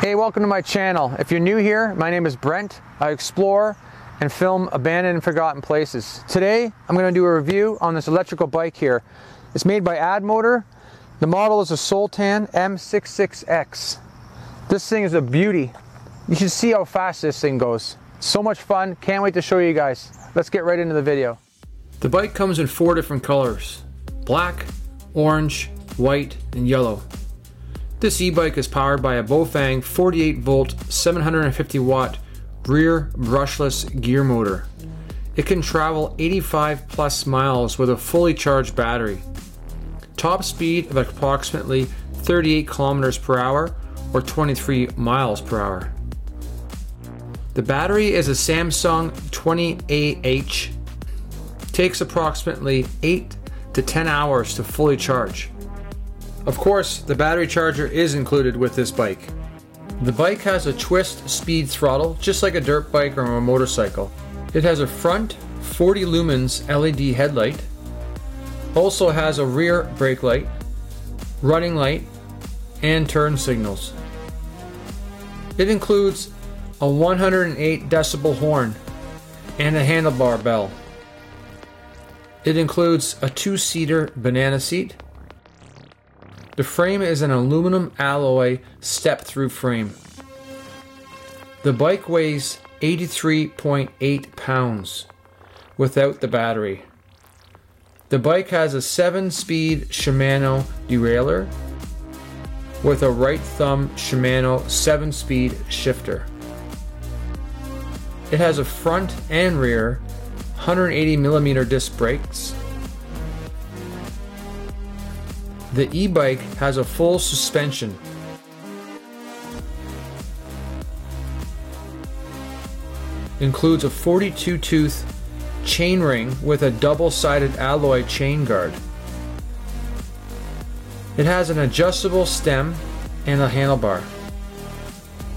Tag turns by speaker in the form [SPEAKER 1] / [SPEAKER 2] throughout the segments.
[SPEAKER 1] Hey, welcome to my channel. If you're new here, my name is Brent. I explore and film abandoned and forgotten places. Today, I'm going to do a review on this electrical bike here. It's made by Addmotor. The model is a Soletan M66X. This thing is a beauty. You should see how fast this thing goes. So much fun. Can't wait to show you guys. Let's get right into the video.
[SPEAKER 2] The bike comes in four different colors. Black, orange, white, and yellow. This e-bike is powered by a Bafang 48 volt 750 watt rear brushless gear motor. It can travel 85 plus miles with a fully charged battery. Top speed of approximately 38 kilometers per hour or 23 miles per hour. The battery is a Samsung 20AH. Takes approximately 8 to 10 hours to fully charge. Of course, the battery charger is included with this bike. The bike has a twist speed throttle, just like a dirt bike or a motorcycle. It has a front 40 lumens LED headlight, also has a rear brake light, running light, and turn signals. It includes a 108 decibel horn and a handlebar bell. It includes a two seater banana seat the frame is an aluminum alloy step through frame. The bike weighs 83.8 pounds without the battery. The bike has a 7 speed Shimano derailleur with a right thumb Shimano 7 speed shifter. It has a front and rear 180 millimeter disc brakes The e-bike has a full suspension. Includes a 42 tooth chainring with a double-sided alloy chain guard. It has an adjustable stem and a handlebar.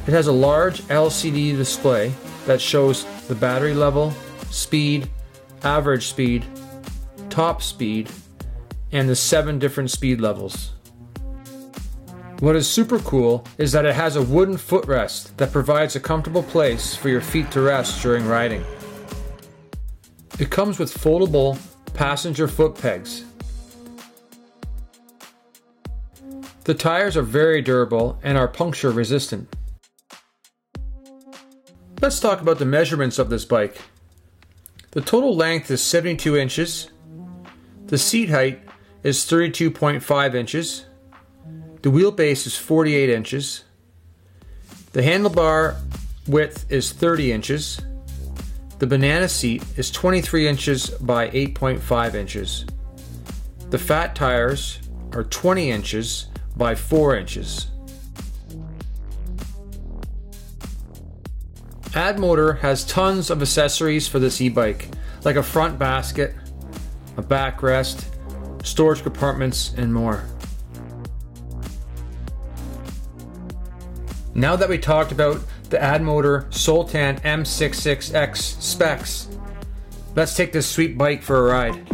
[SPEAKER 2] It has a large LCD display that shows the battery level, speed, average speed, top speed, and the seven different speed levels. What is super cool is that it has a wooden footrest that provides a comfortable place for your feet to rest during riding. It comes with foldable passenger foot pegs. The tires are very durable and are puncture resistant. Let's talk about the measurements of this bike. The total length is 72 inches. The seat height is 32.5 inches. The wheelbase is 48 inches. The handlebar width is 30 inches. The banana seat is 23 inches by 8.5 inches. The fat tires are 20 inches by 4 inches. Addmotor has tons of accessories for this e-bike, like a front basket, a backrest, storage compartments, and more. Now that we talked about the Addmotor Soletan M66X specs, let's take this sweet bike for a ride.